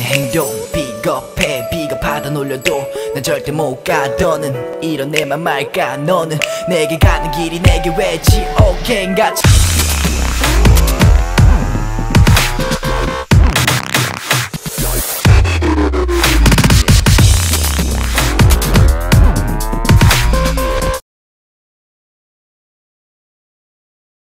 행동 비겁해 비겁하다 놀려도 난 절대 못가. 너는 이런 내 맘 말까? 너는 내게 가는 길이 내게 왜지 오케이 같이